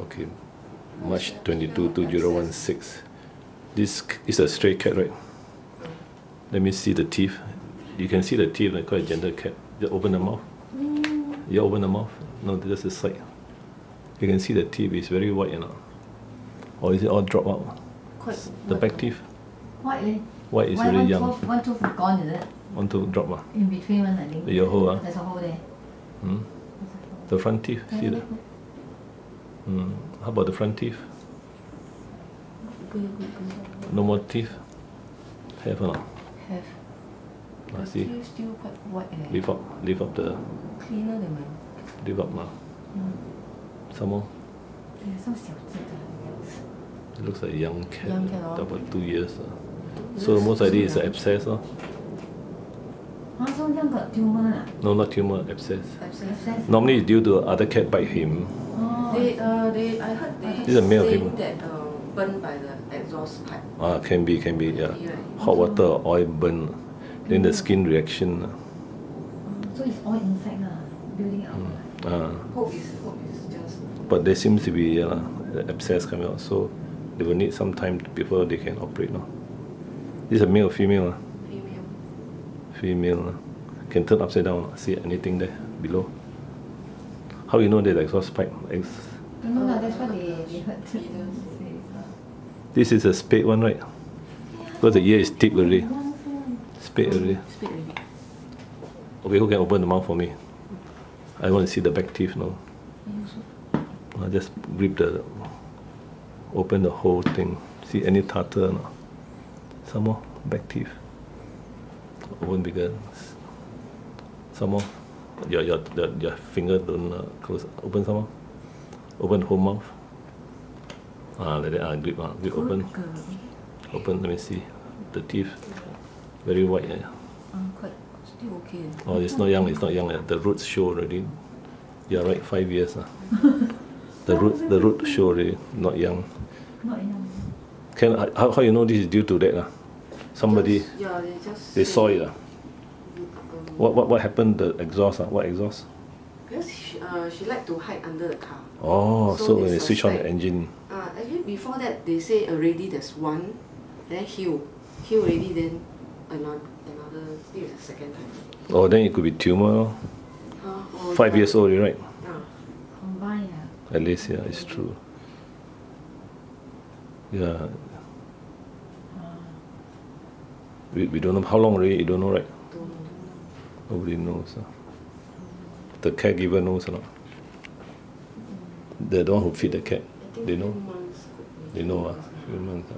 Okay, March 22, 2016. This is a stray cat, right? Let me see the teeth. You can see the teeth, like quite a gentle cat. Just open the mouth. You open the mouth. No, that's the side. You can see the teeth is very white, you know. Or is it all drop out? Quite The back teeth, White leh. white is Why really one young. tooth, one tooth gone, is it? Want to drop ah? In between one, I think. The hole ah? There's a hole there. Hmm? The front teeth, see that? Hmm. How about the front teeth? Good, good, good. No more teeth? Have or not? Have. Ah, The see. teeth still quite white eh. Lift up, lift up the, Cleaner than mine. lift up now. Some more. Yeah, some 小只的。 It looks like a young cat. Young cat, oh. About two years. ah. So most likely it's an abscess. Oh. Ah, so young got tumor ah? No, not tumor, abscess. Abscess. Abscess? Normally it's due to other cat bite him. They, uh, they, I heard they This is a male say female. that uh, burned by the exhaust pipe. Ah, can be, can be, yeah. Right? Hot water or oil burn. Then the skin reaction. ah. So it's all inside lah, building up. Ah. Hope is, hope is just But there seems to be uh, the abscess coming out, so they will need some time before they can operate. No? This is a male or female? ah? female. Female. ah. Can turn upside down. ah. See anything there below? How you know that there's exhaust pipe? Ex- Don't that's what they, they heard. Feeders. this is a spayed one, right? Because the ear is deep already. Spayed already. Speak already. Okay, who can open the mouth for me? I want to see the back teeth now. I just rip the, open the whole thing. See any tartar or not? Some more back teeth. Open bigger. Some more. Your your your, your finger don't uh, close. Open some more. Open whole mouth. Ah, like that. Ah, grip. Ah, grip open. Good girl. Open. Let me see. The teeth. Very white. Eh? Uh, quite still okay. Oh, it's not young. It's not young. eh. The roots show already. You're right. Five years. Ah. the root the root show already. Not young. Not enough. Can how, how you know this is due to that? Uh? Somebody Just- yeah, they just. they saw it. Uh? What, what what happened? The exhaust. Uh? What exhaust? Because she, uh, she like to hide under the car. Oh, so, So when they they switch on the engine. Uh, actually before that they say already there's one, then heal, heal already then another another this is the second time. Oh, then it could be tumor. lor. Uh, or Five the- years old, right? Ah, Combine ah. At least, yeah, it's true. Yeah, Ah. we, we don't know how long already. You don't know, right? Nobody knows. Uh. The caregiver knows or not? The one who feed the cat, they know. They know. Months. few months. Uh.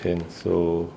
Can so